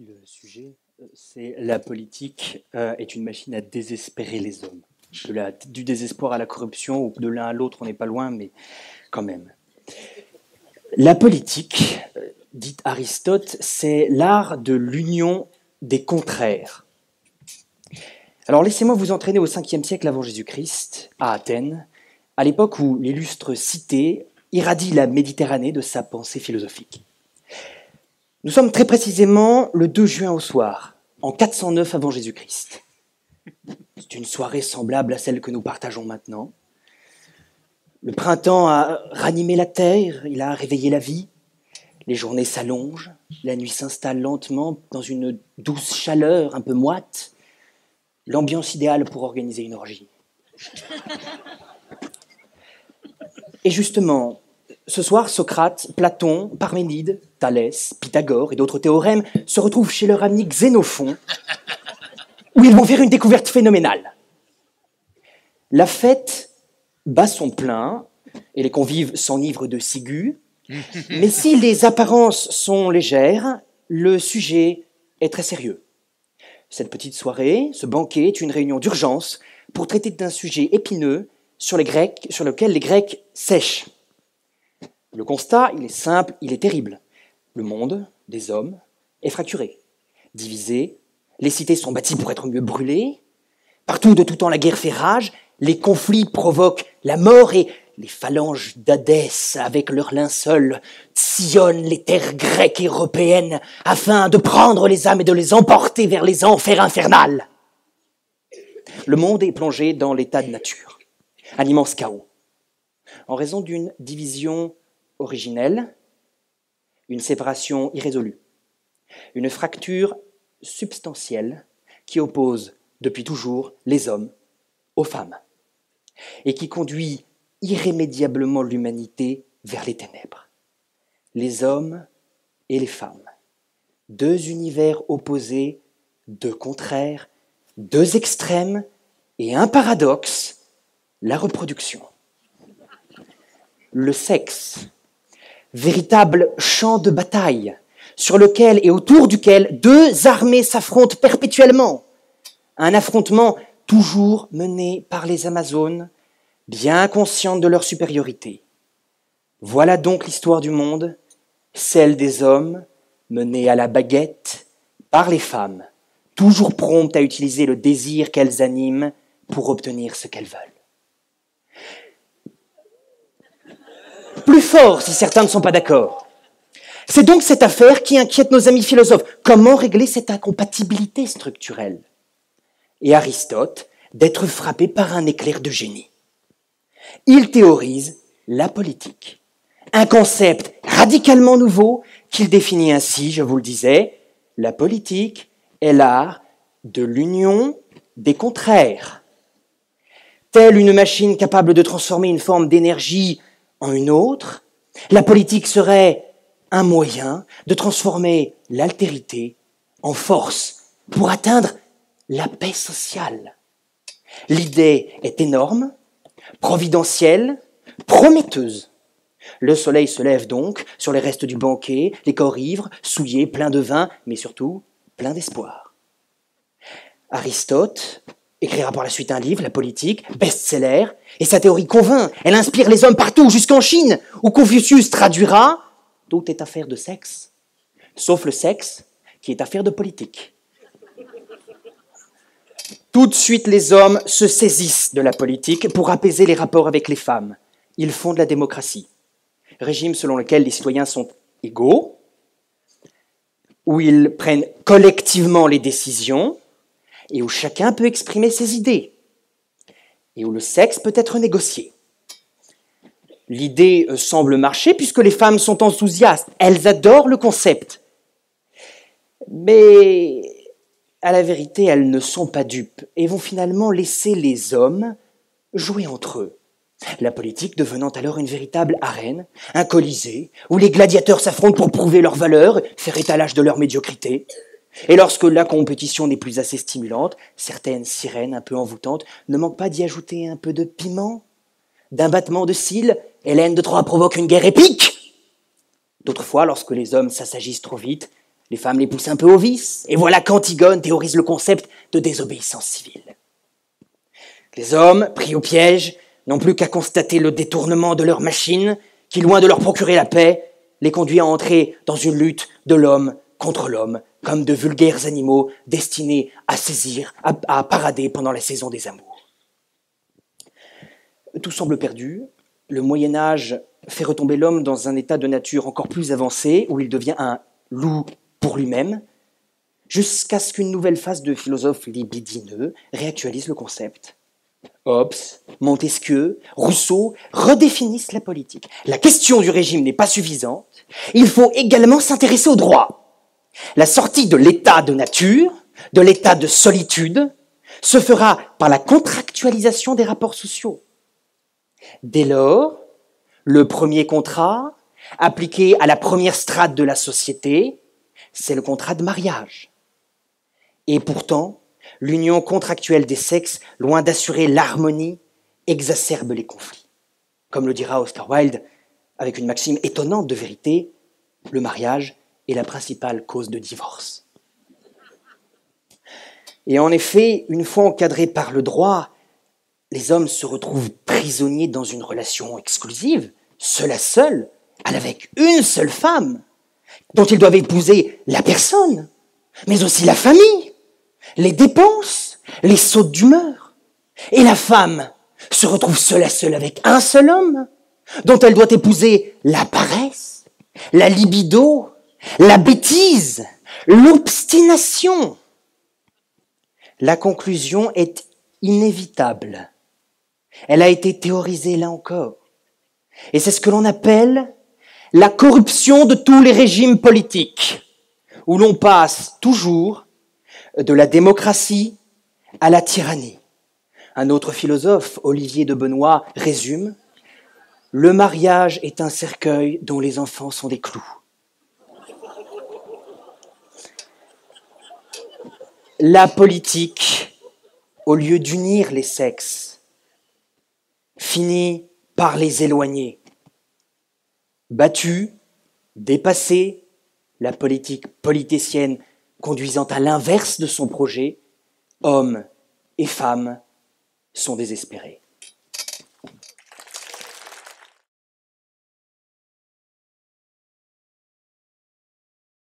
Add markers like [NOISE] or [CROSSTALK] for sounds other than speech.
le sujet, euh, c'est la politique euh, est une machine à désespérer les hommes. Du désespoir à la corruption, de l'un à l'autre, on n'est pas loin, mais quand même. La politique, euh, dit Aristote, c'est l'art de l'union des contraires. Alors laissez-moi vous entraîner au 5e siècle avant Jésus-Christ, à Athènes, à l'époque où l'illustre cité irradie la Méditerranée de sa pensée philosophique. Nous sommes très précisément le 2 juin au soir, en 409 avant Jésus-Christ. C'est une soirée semblable à celle que nous partageons maintenant. Le printemps a ranimé la terre, il a réveillé la vie. Les journées s'allongent, la nuit s'installe lentement dans une douce chaleur un peu moite. L'ambiance idéale pour organiser une orgie. Et justement, ce soir, Socrate, Platon, Parménide, Thalès, Pythagore et d'autres théorèmes se retrouvent chez leur ami Xénophon, où ils vont faire une découverte phénoménale. La fête bat son plein et les convives s'enivrent de ciguë, [LAUGHS] mais si les apparences sont légères, le sujet est très sérieux. Cette petite soirée, ce banquet est une réunion d'urgence pour traiter d'un sujet épineux sur, les Grecs, sur lequel les Grecs sèchent. Le constat, il est simple, il est terrible. Le monde des hommes est fracturé, divisé, les cités sont bâties pour être mieux brûlées, partout de tout temps la guerre fait rage, les conflits provoquent la mort et les phalanges d'Hadès, avec leurs linceuls, sillonnent les terres grecques et européennes afin de prendre les âmes et de les emporter vers les enfers infernales. Le monde est plongé dans l'état de nature, un immense chaos, en raison d'une division originelle, une séparation irrésolue, une fracture substantielle qui oppose depuis toujours les hommes aux femmes et qui conduit irrémédiablement l'humanité vers les ténèbres. Les hommes et les femmes, deux univers opposés, deux contraires, deux extrêmes et un paradoxe, la reproduction. Le sexe, véritable champ de bataille sur lequel et autour duquel deux armées s'affrontent perpétuellement. Un affrontement toujours mené par les Amazones, bien conscientes de leur supériorité. Voilà donc l'histoire du monde, celle des hommes, menée à la baguette par les femmes, toujours promptes à utiliser le désir qu'elles animent pour obtenir ce qu'elles veulent. Plus fort si certains ne sont pas d'accord. C'est donc cette affaire qui inquiète nos amis philosophes. Comment régler cette incompatibilité structurelle? Et Aristote d'être frappé par un éclair de génie. Il théorise la politique, un concept radicalement nouveau qu'il définit ainsi, je vous le disais, la politique est l'art de l'union des contraires. Telle une machine capable de transformer une forme d'énergie une autre, la politique serait un moyen de transformer l'altérité en force pour atteindre la paix sociale. L'idée est énorme, providentielle, prometteuse. Le soleil se lève donc sur les restes du banquet, les corps ivres, souillés, pleins de vin, mais surtout pleins d'espoir. Aristote écrira par la suite un livre, La politique, best-seller, et sa théorie convainc, elle inspire les hommes partout, jusqu'en Chine, où Confucius traduira Tout est affaire de sexe, sauf le sexe, qui est affaire de politique. Tout de suite, les hommes se saisissent de la politique pour apaiser les rapports avec les femmes. Ils font de la démocratie, régime selon lequel les citoyens sont égaux, où ils prennent collectivement les décisions et où chacun peut exprimer ses idées, et où le sexe peut être négocié. L'idée euh, semble marcher puisque les femmes sont enthousiastes, elles adorent le concept. Mais à la vérité, elles ne sont pas dupes et vont finalement laisser les hommes jouer entre eux. La politique devenant alors une véritable arène, un colisée, où les gladiateurs s'affrontent pour prouver leur valeur, faire étalage de leur médiocrité. Et lorsque la compétition n'est plus assez stimulante, certaines sirènes un peu envoûtantes ne manquent pas d'y ajouter un peu de piment. D'un battement de cils, Hélène de Troie provoque une guerre épique. D'autres fois, lorsque les hommes s'assagissent trop vite, Les femmes les poussent un peu au vice, et voilà qu'Antigone théorise le concept de désobéissance civile. Les hommes, pris au piège, n'ont plus qu'à constater le détournement de leur machine, qui, loin de leur procurer la paix, les conduit à entrer dans une lutte de l'homme contre l'homme, comme de vulgaires animaux destinés à saisir, à, parader pendant la saison des amours. Tout semble perdu. Le Moyen Âge fait retomber l'homme dans un état de nature encore plus avancé, où il devient un loup pour lui-même, jusqu'à ce qu'une nouvelle phase de philosophes libidineux réactualise le concept. Hobbes, Montesquieu, Rousseau redéfinissent la politique. La question du régime n'est pas suffisante, il faut également s'intéresser au droit. La sortie de l'état de nature, de l'état de solitude, se fera par la contractualisation des rapports sociaux. Dès lors, le premier contrat, appliqué à la première strate de la société, c'est le contrat de mariage. Et pourtant, l'union contractuelle des sexes, loin d'assurer l'harmonie, exacerbe les conflits. Comme le dira Oscar Wilde, avec une maxime étonnante de vérité, le mariage est la principale cause de divorce. Et en effet, une fois encadrés par le droit, les hommes se retrouvent prisonniers dans une relation exclusive, seul à seul, avec une seule femme dont ils doivent épouser la personne, mais aussi la famille, les dépenses, les sautes d'humeur. Et la femme se retrouve seule à seule avec un seul homme, dont elle doit épouser la paresse, la libido, la bêtise, l'obstination. La conclusion est inévitable. Elle a été théorisée là encore. Et c'est ce que l'on appelle la corruption de tous les régimes politiques, où l'on passe toujours de la démocratie à la tyrannie. Un autre philosophe, Olivier de Benoît, résume Le mariage est un cercueil dont les enfants sont des clous. La politique, au lieu d'unir les sexes, finit par les éloigner battu, dépassé, la politique politicienne conduisant à l'inverse de son projet, hommes et femmes sont désespérés.